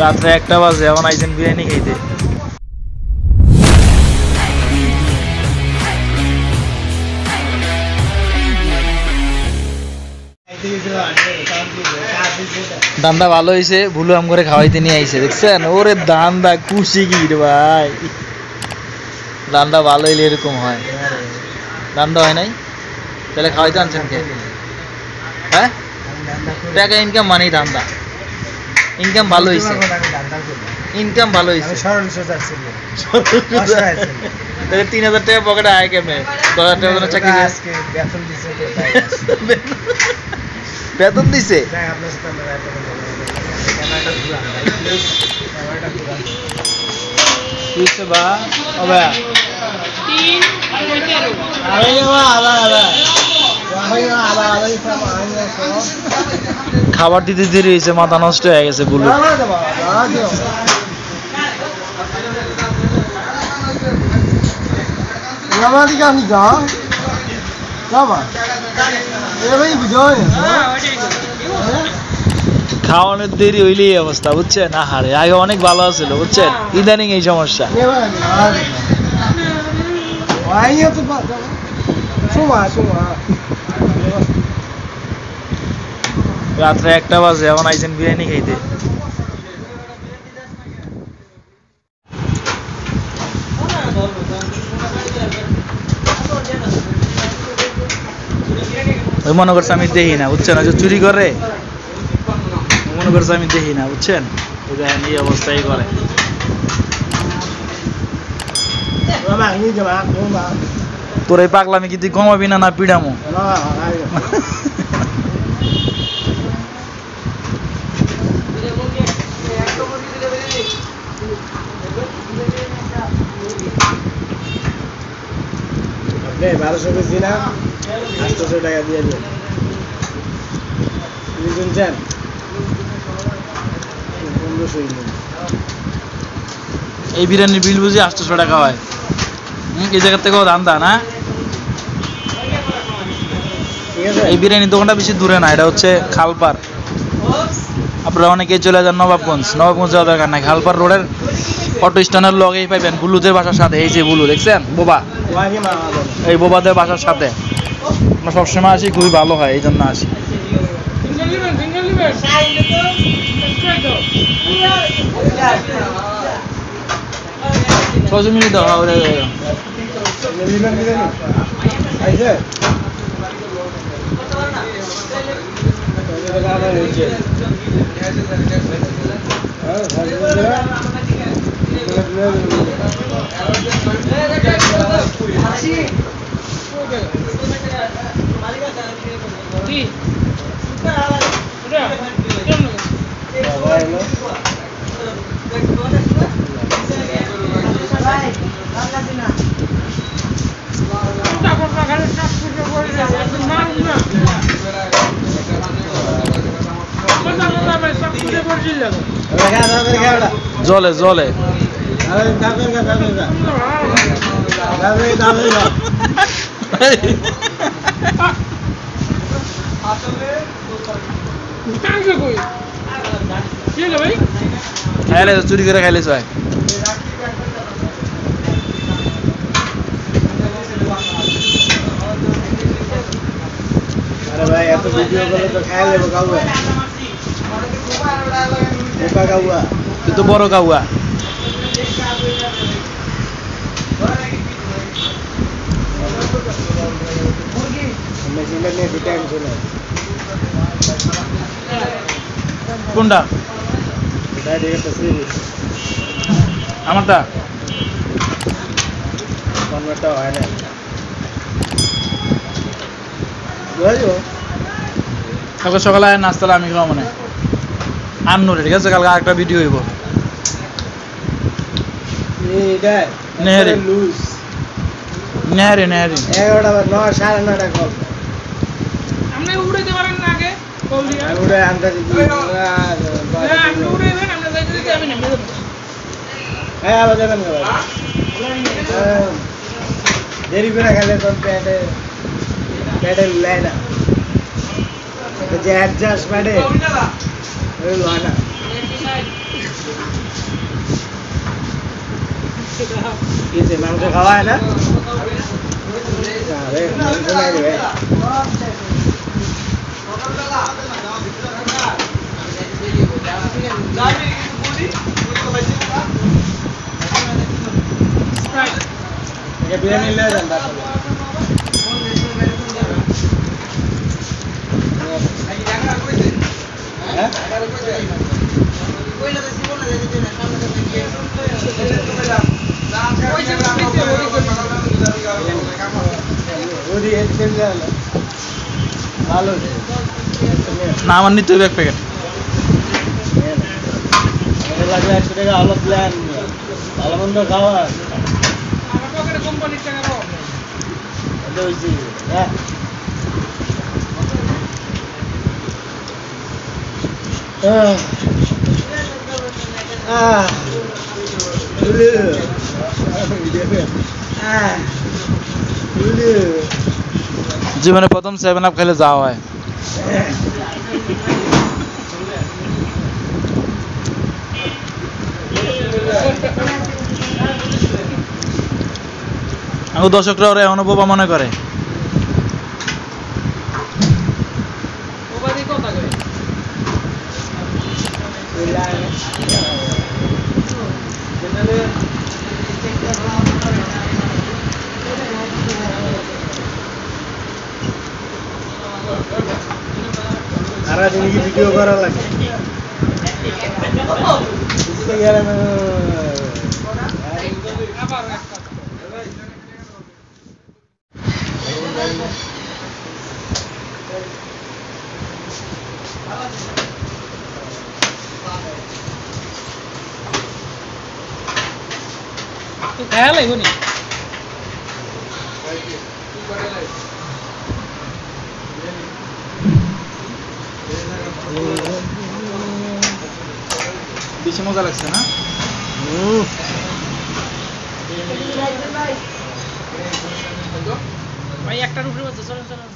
রাত্রে একটা বাজে এখন আইসেন বিরিয়ানি খাইতে। দান্দা ভালো হয়েছে ভুলু আম করে খাওয়াইতে নিয়ে আইছে দেখছেন? ওরে দান্দা কুশি কি ভাই। দান্দা ভালো হইলে এরকম হয়। দান্দা হয় নাই? তাহলে খাওয়াইতে আনছেন কে? হ্যাঁ? টাকা ইনকাম মানেই দান্দা ইনকাম ভালো হয়েছে ইনকাম ভালো হয়েছে তাহলে তিন হাজার টাকা পকেটে আয় কেমনে দশ হাজার টাকা চাকরি বেতন দিছে খাবার দিতে দেরি হয়েছে মাথা নষ্ট হয়ে গেছে বুলু খাওয়ানোর দেরি হইলেই এই অবস্থা বুঝছেন? আহারে আগে অনেক ভালো আছিল বুঝছেন? ইদানিং এই সমস্যা। রাত্রে একটা বাজে এখন আইসেন বিরিয়ানি খাইতে। ওই মনে করছে আমি দেখি না, বুঝছেন? ওই যে চুরি করে মনে করছে আমি দেখি না, বুঝছেন? ওই দেখেন এই অবস্থাই করে। তোর এই পাগলামি কি তুই কমাবি না না পিড়ামো? বারোশো বেশি না? আটশোশো টাকা দিয়ে দেন। তুমি শুনছেন? পনেরোশোই নেন এই বিরিয়ানির বিল বুঝি আটশোশো টাকা হয়। এই জায়গার থেকেও দাম দা না এই বিরিয়ানির দোকানটা বেশি দূরে না এটা হচ্ছে খালপার। আপনারা অনেকেই চলে যান নবাবগঞ্জ। নবাবগঞ্জ যাওয়া দরকার নাই। খালপার রোডের অটো স্ট্যান্ডের লগেই পাইবেন বুলুদের বাসার সাথে। এই যে বুলু দেখছেন? বোবা? এই বোবাদের বাসার সাথে। আমরা সবসময় আসি খুবই ভালো হয় এই জন্য আসি ছশো মিনিট নিলেন দিলেন আইছে জলে জলে। খাইলে, চুরি করে খাইলে চাই আরে ভাই, এত ভিডিও করে তো খাই লেবো কাউয়া বোকা কাউয়া তুই তো বড় চলে কোনটা আমারটা কনভার্টটা হয় না কালকে সকালে আয় আমি খাওয়া মানে আন্নুরে, ঠিক আছে? কালকে আরেকটা ভিডিও হইব। নেহারি। লুজ নেহারি নেহারি এগারোটা নয় সাড়ে নয়টা কল আপনি উড়াইতে পারেন না আগে উড়াইবেন আমরা হ্যাঁ আলো যাবেন দেরি করে খেলে তোর প্যাডে প্যাডে লাই না যে অ্যাডজাস্ট প্যাডে ওই লয় না কিসে মাংস খাওয়া হয় না আরে মাংস নাই রে বিরিয়ানি লয়ে যান তারপরে হ্যাঁ ওদি এসে গেল ভালো না আমার নিতে হবে জীবনে প্রথম সেভেন আপ খেলে যাওয়া হয়। দর্শকরা ওরা এখনও বোবা মনে করে। কথা সারা দিন কি ভিডিও করা লাগে ইনস্টাগ্রামে আবার একটা তো খেয়াল লাগবে নি বেশি মজা লাগছে না? ভাই একটার উপরে বলছে চলেন চলেন।